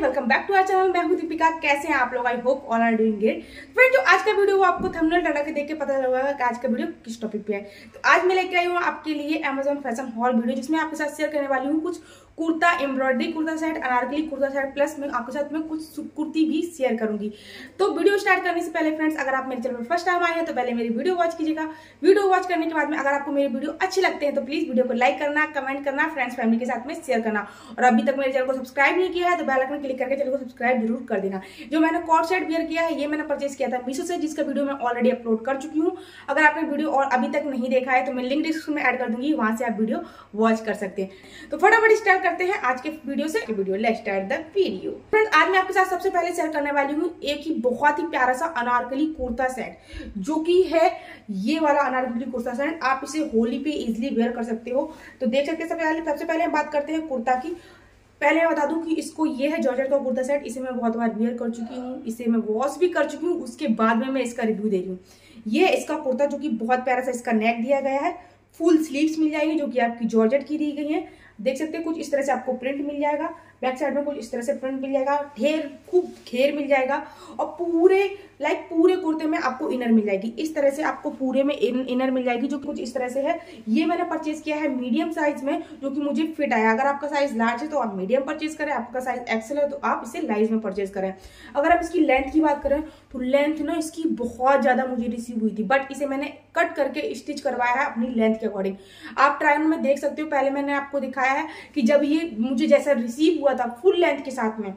Welcome back to our channel मैं हूँ दीपिका। कैसे हैं आप लोग? I hope all are doing great friend जो आज का वीडियो आपको थंबनेल डाटा के देख के पता लगेगा कि आज का वीडियो किस टॉपिक पे है। तो आज मैं लेके आई हूँ आपके लिए अमेजोन फ़ैशन हॉल वीडियो जिसमें आपके साथ शेयर करने वाली हूँ कुछ kurta embroidery, kurta set, anarkali kurta set plus मैं आपके साथ में कुछ कुर्ती भी शेयर करूँगी। तो वीडियो स्टार्ट करने से पहले फ्रेंड्स अगर आप मेरे चैनल पर फ़र्स्ट टाइम आए हैं तो पहले मेरी वीडियो वॉच कीजिएगा। वीडियो वॉच करने के बाद में अगर आपको मेरी वीडियो अच्छी लगते हैं तो प्लीज़ वीडियो को लाइक करना कमेंट करना फ्रेंड्स फैमिली के साथ में शेयर करना। और अभी तक मेरे चैनल को सब्सक्राइब नहीं किया है तो बेल आइकन क्लिक करके चैनल को सब्सक्राइब ज़रूर कर देना। जो मैंने कॉर्ड सेट वियर किया है, ये मैंने परचेज किया था मीशो से, जिसका वीडियो मैं ऑलरेडी अपलोड कर चुकी हूँ। अगर आपने वीडियो और अभी तक नहीं देखा है तो मैं लिंक डिस्क्रिप्शन में एड कर दूँगी, वहाँ से आप वीडियो वॉच कर सकते हैं। तो फटाफट स्टार्ट करते हैं आज के वीडियो से। Video video. फ्रेंड्स आज मैं आपके साथ सबसे पहले शेयर करने वाली हूँ एक ही बहुत ही प्यारा सा अनारकली कुर्ता सेट जो कि है ये वाला अनारकली कुर्ता सेट आप इसे होली पे इजिली वेयर कर सकते हो। तो देख सकते सबसे पहले सबसे पहले हम बात करते हैं कुर्ता की। पहले मैं बता दूँ कि इसको ये है जॉर्जेट का कुर्ता सेट इसे मैं बहुत बार वेयर कर चुकी हूँ, इसे मैं वॉश भी कर चुकी हूँ। उसके बाद में मैं इसका रिव्यू दे रही हूँ। ये इसका कुर्ता, जो कि बहुत प्यारा सा इसका नेक दिया गया है। फुल स्लीव्स मिल जाएगी, जो कि आपकी जॉर्जेट की दी गई है। देख सकते हैं कुछ इस तरह से आपको प्रिंट मिल जाएगा। बैक साइड में कुछ इस तरह से प्रिंट मिल जाएगा ढेर खूब घेर मिल जाएगा और पूरे लाइक पूरे कुर्ते में आपको इनर मिल जाएगी। इस तरह से आपको पूरे में इन, इनर मिल जाएगी जो कुछ इस तरह से है। ये मैंने परचेज किया है मीडियम साइज़ में जो कि मुझे फिट आया। अगर आपका साइज़ लार्ज है तो आप मीडियम परचेज करें आपका साइज़ एक्सल है तो आप इसे लाइज में परचेज करें। अगर आप इसकी लेंथ की बात करें तो लेंथ ना इसकी बहुत ज़्यादा मुझे रिसीव हुई थी बट इसे मैंने कट करके स्टिच करवाया है अपनी लेंथ के अकॉर्डिंग आप ट्रायल में देख सकते हो पहले मैंने आपको दिखाया है कि जब ये मुझे जैसा रिसीव हुआ था फुल लेंथ के साथ में।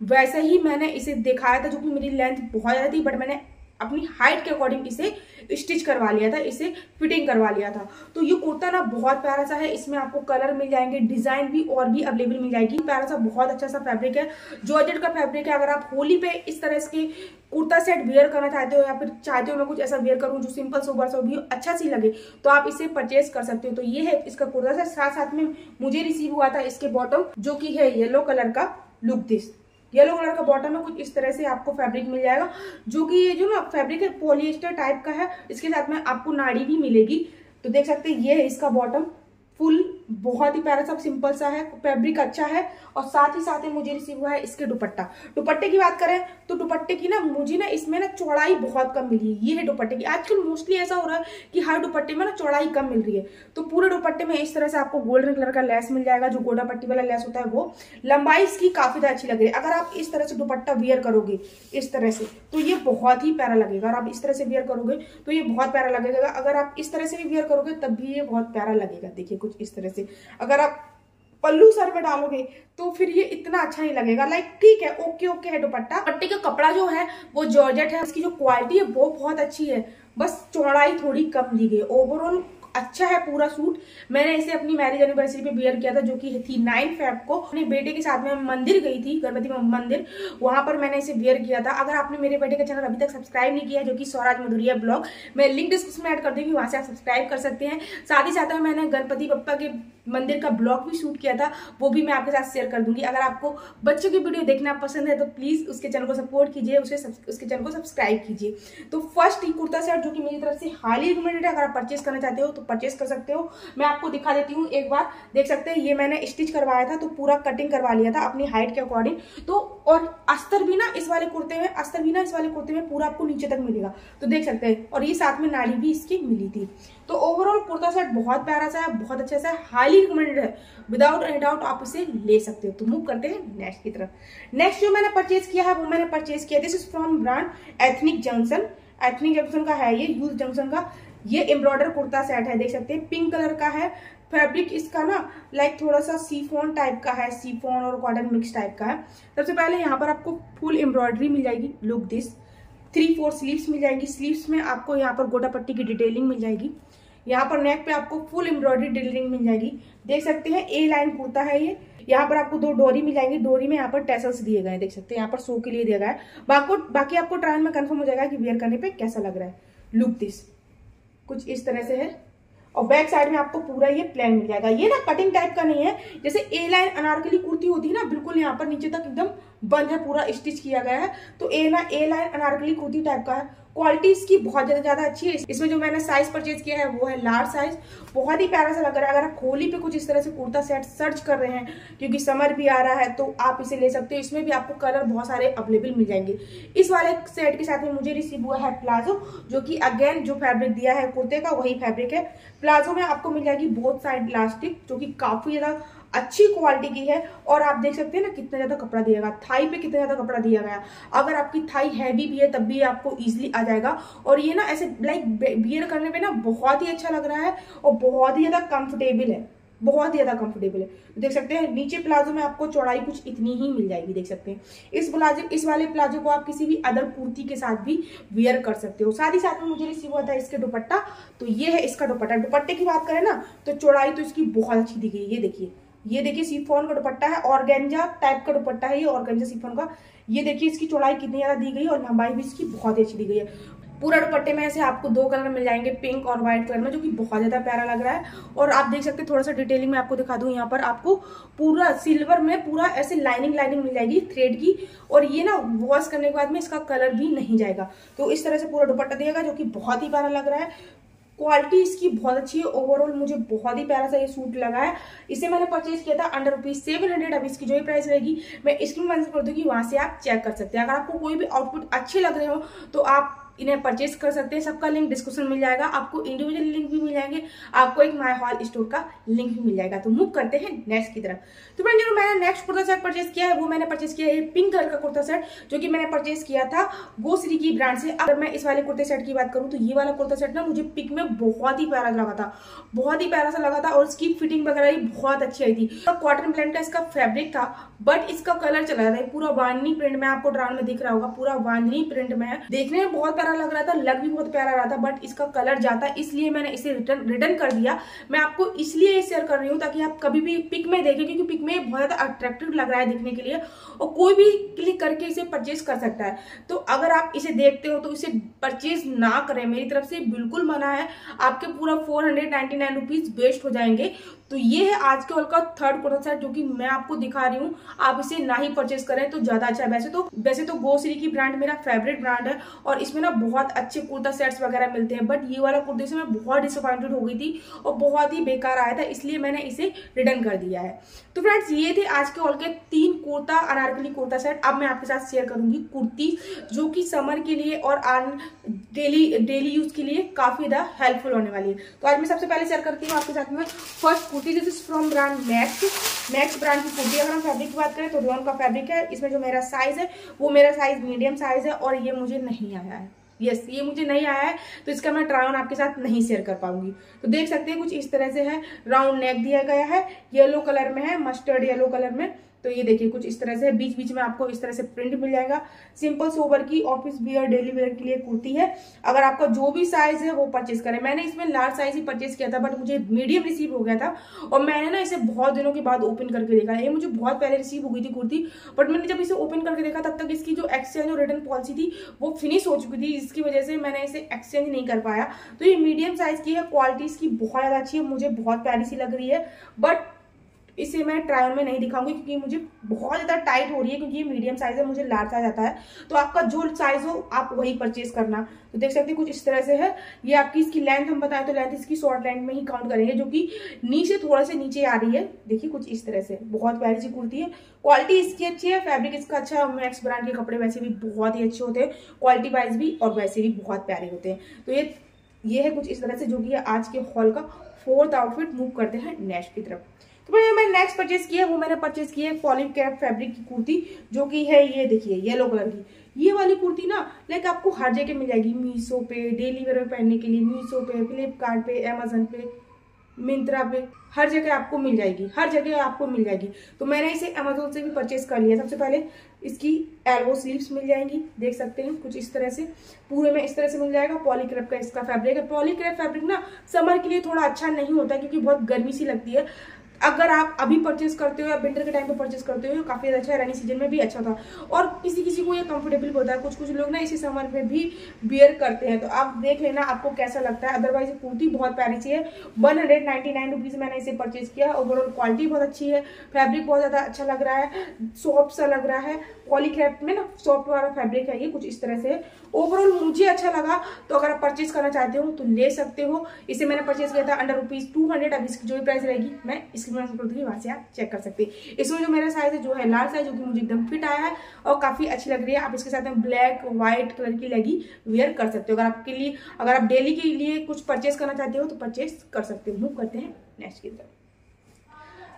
वैसे ही मैंने इसे दिखाया था, जो कि मेरी लेंथ बहुत ज़्यादा थी बट मैंने अपनी हाइट के अकॉर्डिंग इसे स्टिच करवा लिया था, इसे फिटिंग करवा लिया था। तो ये कुर्ता ना बहुत प्यारा सा है, इसमें आपको कलर मिल जाएँगे डिज़ाइन भी और भी अवेलेबल मिल जाएगी। प्यारा सा, बहुत अच्छा सा फैब्रिक है। जॉर्जेट का फैब्रिक है, अगर आप होली पे इस तरह इसके कुर्ता सेट वेयर करना चाहते हो या फिर चाहते हो मैं कुछ ऐसा वेयर करूँ जो सिंपल सोबर सा भी अच्छा सी लगे तो आप इसे परचेज कर सकते हो। तो ये है इसका कुर्ता सेट साथ साथ में मुझे रिसीव हुआ था इसके बॉटम जो की है येलो कलर का लुक दिस येलो कलर का बॉटम है, कुछ इस तरह से आपको फैब्रिक मिल जाएगा, जो कि ये जो ना फैब्रिक है पोलिएस्टर टाइप का है, इसके साथ में आपको नाड़ी भी मिलेगी। तो देख सकते हैं, ये है इसका बॉटम फुल बहुत ही प्यारा सा सिंपल सा है फैब्रिक अच्छा है और साथ ही साथ ही मुझे रिसीव हुआ है इसके दुपट्टा। दुपट्टे की बात करें तो दुपट्टे की ना, मुझे ना इसमें ना चौड़ाई बहुत कम मिली है। ये है दुपट्टे की। आजकल मोस्टली ऐसा हो रहा है कि हर दुपट्टे में ना चौड़ाई कम मिल रही है। तो पूरे दुपट्टे में इस तरह से आपको गोल्डन कलर का लेस मिल जाएगा। जो गोल्डा पट्टी वाला लेस होता है वो। लंबाई इसकी काफ़ी अच्छी लग रही है। अगर आप इस तरह से दुपट्टा वियर करोगे, इस तरह से तो ये बहुत ही प्यारा लगेगा। और आप इस तरह से वियर करोगे तो ये बहुत प्यारा लगेगा। अगर आप इस तरह से भी वियर करोगे, तब भी ये बहुत प्यारा लगेगा। देखिए कुछ इस तरह से। अगर आप पल्लू सर पे डालोगे तो फिर ये इतना अच्छा नहीं लगेगा। लाइक ठीक है ओके ओके है दुपट्टा। पट्टी का कपड़ा जो है, वो जॉर्जेट है, इसकी जो क्वालिटी है, वो बहुत अच्छी है। बस चौड़ाई थोड़ी कम दी गई। ओवरऑल अच्छा है पूरा सूट मैंने इसे अपनी मैरिज एनिवर्सरी पे बियर किया था, जो कि थी नाइन फेब को। अपने बेटे के साथ में मंदिर गई थी, गणपति मंदिर। वहाँ पर मैंने इसे बियर किया था। अगर आपने मेरे बेटे का चैनल अभी तक सब्सक्राइब नहीं किया जो कि स्वराज मधुरिया ब्लॉग मैं लिंक डिस्क्रिप्शन में एड कर दूँगी, वहाँ से आप सब्सक्राइब कर सकते हैं। साथ ही साथ मैंने गणपति पप्पा के मंदिर का ब्लॉग भी शूट किया था, वो भी मैं आपके साथ शेयर कर दूँगी। अगर आपको बच्चों की वीडियो देखना पसंद है तो प्लीज़ उसके चैनल को सपोर्ट कीजिए, उसे उसके चैनल को सब्सक्राइब कीजिए। तो फ़र्स्ट कुर्ता सेट जो कि मेरी तरफ़ से हाईली रिकमेंडेड है, अगर आप परचेज करना चाहते हो तो परचेज कर सकते हो। मैं आपको दिखा देती हूँ एक बार, देख सकते हैं, ये मैंने स्टिच करवाया था तो पूरा कटिंग करवा लिया था अपनी हाइट के अकॉर्डिंग तो और अस्तर भी ना इस वाले कुर्ते में, अस्तर भी ना इस वाले कुर्ते में पूरा आपको नीचे तक मिलेगा। तो देख सकते हैं, और ये साथ में नाड़ी भी इसकी मिली थी। तो ओवरऑल कुर्ता सेट बहुत प्यारा सा है, बहुत अच्छा सा है। हाईली रिकमेंडेड है। विदाउट एनी डाउट आप इसे ले सकते हो। तो मूव करते हैं नेक्स्ट की तरफ़। नेक्स्ट जो मैंने परचेज किया है, वो मैंने परचेज किया। This is from brand Ethnic Junction Ethnic Junction का है ये यूज़ जंक्शन का। ये एम्ब्रॉयडर कुर्ता सेट है, देख सकते हैं। पिंक कलर का है। फैब्रिक इसका ना लाइक थोड़ा सा सीफोन टाइप का है। सीफोन और कॉटन मिक्स टाइप का है। सबसे पहले यहाँ पर आपको फुल एम्ब्रॉयडरी मिल जाएगी। Look this three four sleeves मिल जाएँगी। स्लीव्स में आपको यहाँ पर गोटा पट्टी की डिटेलिंग मिल जाएगी। यहाँ पर नेक पे आपको फुल एम्ब्रॉयडरी डिटेलिंग मिल जाएगी। देख सकते हैं ए लाइन कुर्ता है ये। यहाँ पर आपको दो डोरी मिल जाएँगी। डोरी में यहाँ पर टेसल्स दिए गए हैं, देख सकते हैं। यहाँ पर शो के लिए दिया गया है। बाकी बाकी आपको ट्रायल में कंफर्म हो जाएगा कि वेयर करने पे कैसा लग रहा है। लुक दिस कुछ इस तरह से है। और बैक साइड में आपको पूरा ये प्लान मिल जाएगा। ये ना कटिंग टाइप का नहीं है। जैसे ए लाइन अनारकली कुर्ती होती है ना, बिल्कुल यहाँ पर नीचे तक एकदम बंद है, पूरा स्टिच किया गया है। तो ए ना A line anarkali kurti type का है। क्वालिटी इसकी बहुत ज़्यादा ज़्यादा अच्छी है। इसमें जो मैंने साइज़ परचेज किया है, वो है लार्ज साइज़ बहुत ही प्यारा सा लग रहा है। अगर आप खोली पे कुछ इस तरह से कुर्ता सेट सर्च कर रहे हैं, क्योंकि समर भी आ रहा है तो आप इसे ले सकते हो। इसमें भी आपको कलर बहुत सारे अवेलेबल मिल जाएँगे। इस वाले सेट के साथ में मुझे रिसीव हुआ है प्लाजो जो कि अगेन जो फैब्रिक दिया है कुर्ते का, वही फैब्रिक है। प्लाजो में आपको मिल जाएगी बोथ साइड इलास्टिक जो कि काफ़ी ज़्यादा अच्छी क्वालिटी की है और आप देख सकते हैं ना कितना ज़्यादा कपड़ा दिया गया। थाई पे कितना ज़्यादा कपड़ा दिया गया। अगर आपकी थाई हैवी भी है, तब भी आपको इजीली आ जाएगा। और ये ना ऐसे लाइक बियर करने पे ना बहुत ही अच्छा लग रहा है और बहुत ही ज़्यादा कंफर्टेबल है। बहुत ही ज़्यादा कंफर्टेबल है। देख सकते हैं, नीचे प्लाजो में आपको चौड़ाई कुछ इतनी ही मिल जाएगी, देख सकते हैं। इस प्लाजो, इस वाले प्लाजो को आप किसी भी अदर कुर्ती के साथ भी वेयर कर सकते हो। साथ ही साथ में मुझे रिसीव हुआ था इसके दुपट्टा। तो ये है इसका दुपट्टा। दुपट्टे की बात करें ना तो चौड़ाई तो इसकी बहुत अच्छी दी गई ये देखिए। ये देखिए सीफोन का दुपट्टा है, ऑर्गेंजा टाइप का दुपट्टा है ये, ऑर्गेंजा सीफोन का। ये देखिए इसकी चौड़ाई कितनी ज़्यादा दी गई और लंबाई भी इसकी बहुत अच्छी दी गई है। पूरा दुपट्टे में ऐसे आपको दो कलर मिल जाएँगे पिंक और व्हाइट कलर में, जो कि बहुत ज़्यादा प्यारा लग रहा है। और आप देख सकते हैं, थोड़ा सा डिटेलिंग में आपको दिखा दूँ, यहाँ पर आपको पूरा सिल्वर में पूरा ऐसे लाइनिंग लाइनिंग मिल जाएगी थ्रेड की। और ये ना वॉश करने के बाद में इसका कलर भी नहीं जाएगा। तो इस तरह से पूरा दुपट्टा देगा जो कि बहुत ही प्यारा लग रहा है। क्वालिटी इसकी बहुत अच्छी है। ओवरऑल मुझे बहुत ही प्यारा सा ये सूट लगा है। इसे मैंने परचेज किया था अंडर रुपीज़ सेवन हंड्रेड अभी इसकी जो भी प्राइस रहेगी, मैं स्क्रीन मेंशन कर दूँगी। वहाँ से आप चेक कर सकते हैं। अगर आपको कोई भी आउटपुट अच्छे लग रहे हो तो आप इन्हें परचेज कर सकते हैं, सबका लिंक डिस्क्रिप्शन मिल जाएगा, आपको इंडिविजुअल लिंक भी मिल जाएँगे, आपको एक माई हॉल स्टोर का लिंक भी मिल जाएगा। तो मूव करते हैं नेक्स्ट की तरफ़। तो फ्रेंड जो मैंने नेक्स्ट कुर्ता सेट परचेज किया है, वो मैंने परचेज किया है पिंक कलर का कुर्ता सेट जो कि मैंने परचेज किया था गोश्री की ब्रांड से। अगर मैं इस वाले कुर्ते सेट की बात करूँ तो ये वाला कुर्ता सेट ना मुझे पिक में बहुत ही प्यारा लगा था, बहुत ही प्यारा सा लगा था और इसकी फिटिंग वगैरह भी बहुत अच्छी आई थी। कॉटन ब्लैंड का इसका फेब्रिक था बट इसका कलर चला था। पूरा वानी प्रिंट में आपको ड्राउन में दिख रहा होगा, पूरा वानी प्रिंट में देखने में बहुत प्यारा लग रहा था, लग भी बहुत प्यारा रहा था बट इसका कलर जाता है इसलिए मैंने इसे रिटर्न रिटर्न कर दिया। मैं आपको इसलिए शेयर कर रही हूँ ताकि आप कभी भी पिक में देखें, क्योंकि पिक में बहुत ज़्यादा अट्रैक्टिव लग रहा है दिखने के लिए और कोई भी क्लिक करके इसे परचेज कर सकता है। तो अगर आप इसे देखते हो तो इसे परचेज ना करें। मेरी तरफ़ से बिल्कुल मना है। आपके पूरा फोर हंड्रेड वेस्ट हो जाएँगे। तो ये है आज के ऑल का थर्ड प्रोडक्ट सेट जो कि मैं आपको दिखा रही हूँ। आप इसे ना ही परचेज करें तो ज़्यादा अच्छा है। वैसे तो वैसे तो गोश्री की ब्रांड मेरा फेवरेट ब्रांड है और इसमें ना बहुत अच्छे कुर्ता सेट्स वगैरह मिलते हैं बट ये वाला कुर्ते से मैं बहुत डिसअपॉइंटेड हो गई थी और बहुत ही बेकार आया था, इसलिए मैंने इसे रिटर्न कर दिया है। तो फ्रेंड्स ये थे आज के ऑल के तीन कुर्ता, अनारकली कुर्ता सेट अब मैं आपके साथ शेयर करूँगी कुर्ती, जो कि समर के लिए और डेली डेली यूज़ के लिए काफ़ी ज़्यादा हेल्पफुल होने वाली है। तो आज मैं सबसे पहले शेयर करती हूँ आपके साथ में first kurti this is from brand Max Max brand की कुर्ती, अगर हम फैब्रिक की बात करें तो रोन का फैब्रिक है। इसमें जो मेरा साइज़ है, वो मेरा साइज़ मीडियम साइज़ है और ये मुझे नहीं आया है। यस ये मुझे नहीं आया है तो इसका मैं ट्राई ऑन आपके साथ नहीं शेयर कर पाऊँगी। तो देख सकते हैं कुछ इस तरह से है। राउंड नेक दिया गया है येलो कलर में है मस्टर्ड येलो कलर में। तो ये देखिए, कुछ इस तरह से बीच बीच में आपको इस तरह से प्रिंट मिल जाएगा। सिंपल सोवर की ऑफ़िस वियर डेली वेयर के लिए कुर्ती है। अगर आपका जो भी साइज़ है, वो परचेज करें। मैंने इसमें लार्ज साइज़ ही परचेज किया था बट मुझे मीडियम रिसीव हो गया था और मैंने ना इसे बहुत दिनों के बाद ओपन करके देखा। ये मुझे बहुत पहले रिसीव हो गई थी कुर्ती बट मैंने जब इसे ओपन करके देखा, तब तक इसकी जो एक्सचेंज और रिटर्न पॉलिसी थी, वो फिनिश हो चुकी थी। इसकी वजह से मैंने इसे एक्सचेंज नहीं कर पाया। तो ये मीडियम साइज़ की है क्वालिटी इसकी बहुत ज़्यादा अच्छी है, मुझे बहुत प्यारी सी लग रही है। बट इसे मैं ट्रायल में नहीं दिखाऊँगी क्योंकि मुझे बहुत ज़्यादा टाइट हो रही है क्योंकि ये मीडियम साइज़ है, मुझे लार्ज साइज़ आता है। तो आपका जो साइज़ हो, आप वही परचेज करना। तो देख सकते हैं कुछ इस तरह से है। ये आपकी इसकी लेंथ हम बताएँ तो लेंथ इसकी शॉर्ट लेंथ में ही काउंट करेंगे, जो कि नीचे, थोड़ा से नीचे आ रही है। देखिए कुछ इस तरह से, बहुत प्यारी सी कुर्ती है। क्वालिटी इसकी अच्छी है फैब्रिक इसका अच्छा है। मैक्स ब्रांड के कपड़े वैसे भी बहुत ही अच्छे होते हैं। क्वालिटी वाइज भी और वैसे भी बहुत प्यारे होते हैं। तो ये ये है कुछ इस तरह से जो कि आज के हॉल का फोर्थ आउटफिट मूव करते हैं नेक्स्ट की तरफ़। तो भैया मैंने नेक्स्ट परचेज किया वो मैंने परचेज किया है पॉलिंग कैप फैब्रिक की कुर्ती, जो कि है ये देखिए येलो कलर की। ये वाली कुर्ती ना लाइक आपको हर जगह मिल जाएगी मीशो पे डेली वेयर में पहनने के लिए मीशो पे फ्लिपकार्ट पे अमेजन पे मिंत्रा पे, हर जगह आपको मिल जाएगी, हर जगह आपको मिल जाएगी। तो मैंने इसे अमेजोन से भी परचेज कर लिया। सबसे पहले इसकी एल्बो स्लीव्स मिल जाएँगी, देख सकते हैं, कुछ इस तरह से। पूरे में इस तरह से मिल जाएगा पॉलीक्रेप का इसका फैब्रिक है। पॉलीक्रेप फैब्रिक ना समर के लिए थोड़ा अच्छा नहीं होता, क्योंकि बहुत गर्मी सी लगती है। अगर आप अभी परचेज करते हो या विंटर के टाइम पे परचेज करते हो, काफ़ी अच्छा है रेनी सीज़न में भी अच्छा था। और किसी किसी को ये कंफर्टेबल होता है। कुछ कुछ लोग ना इसी समर में भी बियर करते हैं। तो आप देख लेना आपको कैसा लगता है। अदरवाइज़ कुर्ती बहुत प्यारी है। One hundred ninety nine rupees मैंने इसे परचेज किया। ओवरऑल क्वालिटी बहुत अच्छी है। फैब्रिक बहुत ज़्यादा अच्छा लग रहा है। सॉफ्ट सा लग रहा है। पॉलीक्रैफ्ट में ना सॉफ्ट वाला फैब्रिक है, ये कुछ इस तरह से है। ओवरऑल मुझे अच्छा लगा तो अगर आप परचेज करना चाहते हो तो ले सकते हो। इसे मैंने परचेज किया था अंडर रुपीज़ टू हंड्रेड अब इसकी जो भी प्राइस रहेगी, मैं इसकी वहाँ से आप चेक कर सकते हैं। इसमें जो मेरा साइज़ है, जो है लार्ज साइज़ जो कि मुझे एकदम फिट आया है, और काफ़ी अच्छी लग रही है। आप इसके साथ में ब्लैक व्हाइट कलर की लेगी वेयर कर सकते हो। अगर आपके लिए, अगर आप डेली के लिए कुछ परचेज करना चाहते हो तो परचेज कर सकते हो। मूव करते हैं नेक्स्ट की तरफ़।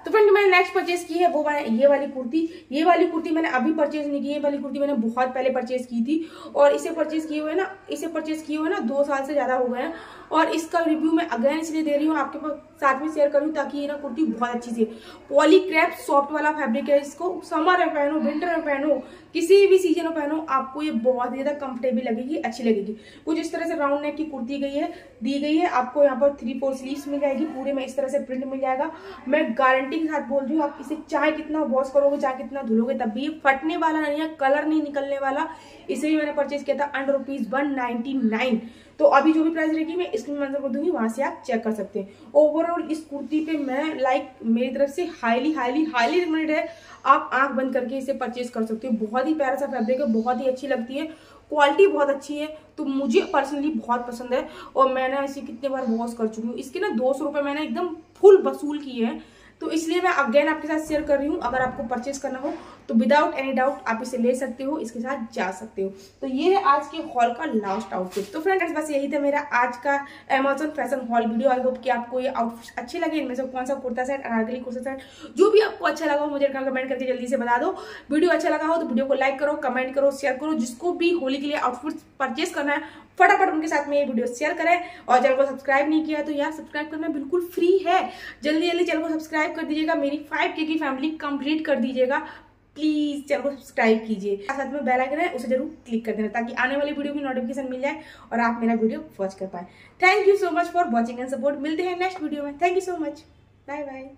तो फ्रेंड मैंने नेक्स्ट परचेज की है, वो ये वाली कुर्ती, ये वाली कुर्ती मैंने अभी परचेज नहीं की, ये वाली कुर्ती मैंने बहुत पहले परचेज की थी और इसे परचेज किए हुए ना, इसे परचेज किए हुए ना दो साल से ज़्यादा हो गए हैं और इसका रिव्यू मैं अगेन इसलिए दे रही हूँ, आपके पास साथ में शेयर करूँ ताकि ये ना कुर्ती बहुत अच्छी सी पॉलीक्रैप सॉफ्ट वाला फैब्रिक है इसको। समर में पहनो विंटर में पहनो, किसी भी सीज़न में पहनो, आपको ये बहुत ज़्यादा कंफर्टेबल लगेगी, अच्छी लगेगी। कुछ इस तरह से राउंड नेक की कुर्ती गई है, दी गई है, आपको यहाँ पर थ्री फोर स्लीव मिल जाएगी, पूरे में इस तरह से प्रिंट मिल जाएगा। मैं गारंटी के साथ बोल रही हूँ, आप इसे चाहे कितना वॉश करोगे, चाहे कितना धुलोगे, तब भी ये फटने वाला नहीं है कलर नहीं निकलने वाला। इसे भी मैंने परचेज किया था under rupees one ninety nine तो अभी जो भी प्राइस रहेगी, मैं स्क्रीन मंजर कर दूँगी, वहाँ से आप चेक कर सकते हैं। ओवरऑल इस कुर्ती पे मैं लाइक मेरी तरफ़ से हाईली हाईली हाईली रिकमेंडेड है। आप आँख बंद करके इसे परचेज कर सकते हो। बहुत ही प्यारा सा फैब्रिक है, बहुत ही अच्छी लगती है। क्वालिटी बहुत अच्छी है तो मुझे पर्सनली बहुत पसंद है। और मैंने इसे कितने बार वॉश कर चुकी हूँ। इसके ना दो सौ रुपये मैंने एकदम फुल वसूल किए हैं। तो इसलिए मैं अगेन आपके साथ शेयर कर रही हूँ, अगर आपको परचेज करना हो तो विदाउट एनी डाउट आप इसे ले सकते हो, इसके साथ जा सकते हो। तो ये है आज के हॉल का लास्ट आउटफिट तो फ्रेंड्स बस यही था मेरा आज का Amazon fashion haul video I hope कि आपको ये आउटफिट अच्छे लगे। इनमें से कौन सा कुर्ता सेट अनारकली कुर्ता सेट जो भी आपको अच्छा लगा हो, मुझे कमेंट करके जल्दी से बता दो। वीडियो अच्छा लगा हो तो वीडियो को लाइक करो कमेंट करो शेयर करो। जिसको भी होली के लिए आउटफिट परचेज करना है, फटाफट उनके साथ में ये वीडियो शेयर करें। और चैनल को सब्सक्राइब नहीं किया तो यार सब्सक्राइब करना बिल्कुल फ्री है। जल्दी जल्दी चैनल को सब्सक्राइब कर दीजिएगा, मेरी फाइव के की फैमिली कंप्लीट कर दीजिएगा। प्लीज़ चैनल को सब्सक्राइब कीजिए। साथ में बेल आइकन है, उसे ज़रूर क्लिक कर देना ताकि आने वाली वीडियो की नोटिफिकेशन मिल जाए और आप मेरा वीडियो वॉच कर पाए। Thank you so much for watching and support मिलते हैं नेक्स्ट वीडियो में। Thank you so much bye bye